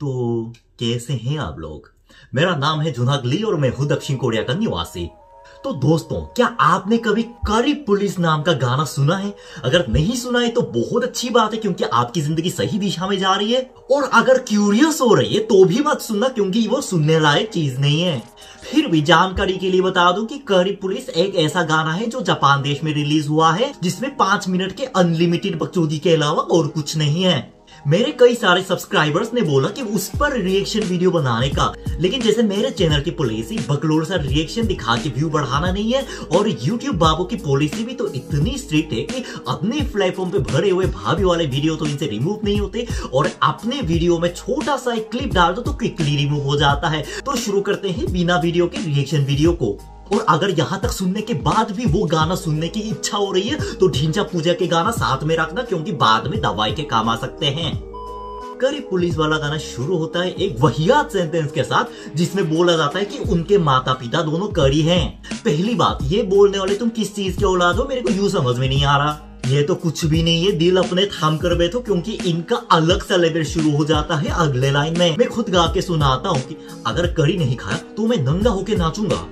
तो कैसे हैं आप लोग? मेरा नाम है जुनाग ली और मैं हूँ दक्षिण कोरिया का निवासी। तो दोस्तों, क्या आपने कभी करी पुलिस नाम का गाना सुना है? अगर नहीं सुना है तो बहुत अच्छी बात है क्योंकि आपकी ज़िंदगी सही दिशा में जा रही है। और अगर क्यूरियस हो रही है तो भी मत सुनना क्योंकि वो सुनने लायक चीज़ नहीं है। फिर भी जानकारी के लिए बता दूँ कि करी पुलिस एक ऐसा गाना है जो जापान देश में रिलीज़ हुआ है, जिसमें पाँच मिनट के अनलिमिटेड बकचोदी के अलावा और कुछ नहीं है। मेरे कई सारे सब्सक्राइबर्स ने बोला कि उस पर रिएक्शन वीडियो बनाने का। लेकिन जैसे मेरे चैनल की पॉलिसी बकलोड़ सा रिएक्शन दिखा के व्यू बढ़ाना नहीं है, और यूट्यूब बाबू की पॉलिसी भी तो इतनी स्ट्रिक्ट है कि अपने प्लेटफॉर्म पे भरे हुए भाभी वाले वीडियो तो इनसे रिमूव नहीं होते, और अपने वीडियो में छोटा सा एक क्लिप डाल दो तो क्विकली रिमूव हो जाता है। तो शुरू करते हैं बिना वीडियो के रिएक्शन वीडियो को। और अगर यहाँ तक सुनने के बाद भी वो गाना सुनने की इच्छा हो रही है तो ढींचा पूजा के गाना साथ में रखना, क्योंकि बाद में दवाई के काम आ सकते हैं। करीब पुलिस वाला गाना शुरू होता है एक वहियात सेंटेंस के साथ, जिसमें बोला जाता है कि उनके माता पिता दोनों करी हैं। पहली बात, ये बोलने वाले, तुम किस चीज़ के औलाद हो? मेरे को यू समझ में नहीं आ रहा। ये तो कुछ भी नहीं है, दिल अपने थाम कर बैठो, क्योंकि इनका अलग सा लेवल शुरू हो जाता है अगले लाइन में। मैं खुद गा के सुनाता हूँ कि, अगर करी नहीं खाया तो मैं नंगा होके नाचूँगा।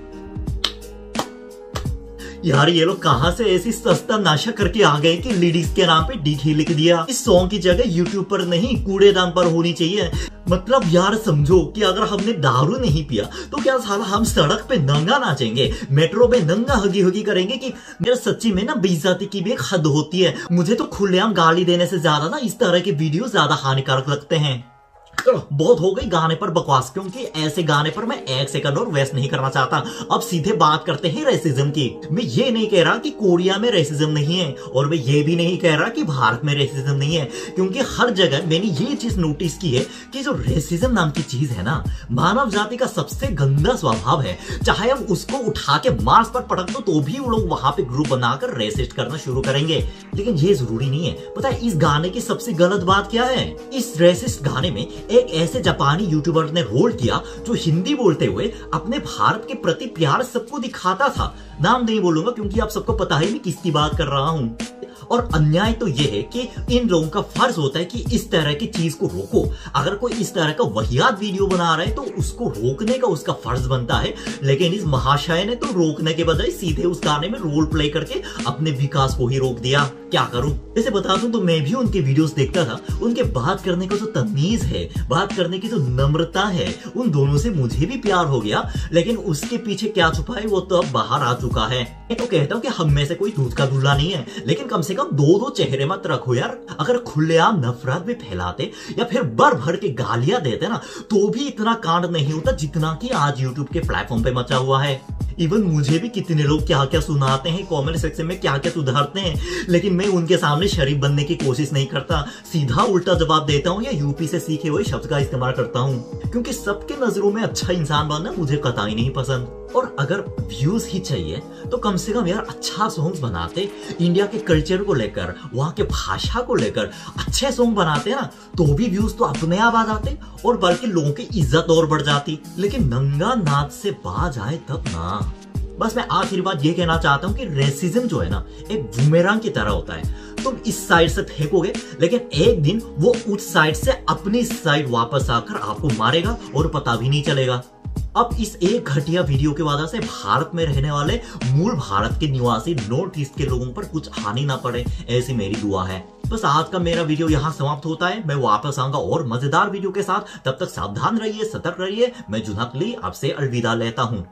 यार ये लोग कहाँ से ऐसी सस्ता नाशा करके आ गए कि लेडीज़ के नाम पे डीठी लिख दिया? इस सॉन्ग की जगह यूट्यूब पर नहीं कूड़ेदान पर होनी चाहिए। मतलब यार समझो कि अगर हमने दारू नहीं पिया तो क्या साला हम सड़क पे नंगा नाचेंगे? मेट्रो पे नंगा हगी हगी करेंगे कि मेरे सच्ची में ना बेइज्जती की भी एक हद होती है। मुझे तो खुलेआम गाली देने से ज़्यादा ना इस तरह के वीडियो ज़्यादा हानिकारक लगते हैं। बहुत हो गई गाने पर बकवास, क्योंकि ऐसे गाने पर मैं एक सेकंड और वेस्ट नहीं करना चाहता। अब सीधे बात करते हैं रेसिज्म की। मैं ये नहीं कह रहा कि कोरिया में रेसिज्म नहीं है, और मैं ये भी नहीं कह रहा कि भारत में रेसिज्म नहीं है, क्योंकि हर जगह मैंने ये चीज़ नोटिस की है कि जो रेसिज्म नाम की चीज़ है ना, मानव जाति का सबसे गंदा स्वभाव है। चाहे हम उसको उठा के मार्स पर पटक दो तो भी वो लोग वहाँ पे ग्रुप बनाकर रेसिस्ट करना शुरू करेंगे। लेकिन ये ज़रूरी नहीं है। पता है, इस गाने की सबसे गलत बात क्या है? इस रेसिस्ट गाने में एक ऐसे जापानी यूट्यूबर ने रोल किया, जो हिंदी बोलते हुए अपने भारत के प्रति प्यार सबको दिखाता था। नाम नहीं बोलूँगा क्योंकि आप सबको पता है मैं किसकी बात कर रहा हूँ। और अन्याय तो यह है कि इन लोगों का फ़र्ज़ होता है कि इस तरह की चीज़ को रोको। अगर कोई इस तरह का वहियात वीडियो बना रहा है तो उसको रोकने का उसका फ़र्ज़ बनता है। लेकिन इस महाशय ने तो रोकने के बजाय सीधे उस गाने में रोल प्ले करके अपने विकास को ही रोक दिया। क्या करूँ? जैसे बता दूँ तो मैं भी उनके वीडियोस देखता था। उनके बात करने का जो तमीज है, बात करने की जो नम्रता है, उन दोनों से मुझे भी प्यार हो गया। लेकिन उसके पीछे क्या छुपा है वो तो अब बाहर आ चुका है। मैं तो कहता हूँ कि हम में से कोई दूध का दूल्हा नहीं है। लेकिन कम से कम दो दो चेहरे मत रखो यार। अगर खुलेआम नफरत भी फैलाते या फिर भर भर के गालियाँ देते ना तो भी इतना कांड नहीं होता जितना की आज यूट्यूब के प्लेटफॉर्म पे मचा हुआ है। इवन मुझे भी कितने लोग क्या क्या सुनाते हैं कमेंट सेक्शन में क्या क्या सुधारते हैं, लेकिन मैं उनके सामने शरीफ बनने की कोशिश नहीं करता। सीधा उल्टा जवाब देता हूँ या यूपी से सीखे हुए शब्द का इस्तेमाल करता हूँ। क्योंकि सबके नज़रों में अच्छा इंसान बनना मुझे कतई नहीं पसंद। और अगर व्यूज़ ही चाहिए तो कम से कम यार अच्छा सॉन्ग बनाते इंडिया के कल्चर को लेकर, वहाँ के भाषा को लेकर, अच्छे सॉन्ग बनाते ना तो भी व्यूज़ तो अपने आप आ जाते और बल्कि लोगों की इज़्ज़त और बढ़ जाती। लेकिन नंगा नाच से बाज आए तब ना। बस मैं आखिरी बात ये कहना चाहता हूँ कि रेसिज्म जो है ना, एक बुमेरांग की तरह होता है। तुम इस साइड से फेंकोगे, लेकिन एक दिन वो उस साइड से अपनी साइड वापस आकर आपको मारेगा और पता भी नहीं चलेगा। अब इस एक घटिया वीडियो के वजह से भारत में रहने वाले मूल भारत के निवासी नॉर्थ ईस्ट के लोगों पर कुछ हानि ना पड़े, ऐसी मेरी दुआ है। बस आज का मेरा वीडियो यहाँ समाप्त होता है। मैं वापस आऊँगा और मज़ेदार वीडियो के साथ। तब तक सावधान रहिए, सतर्क रहिए। मैं जुनकली आपसे अलविदा लेता हूँ।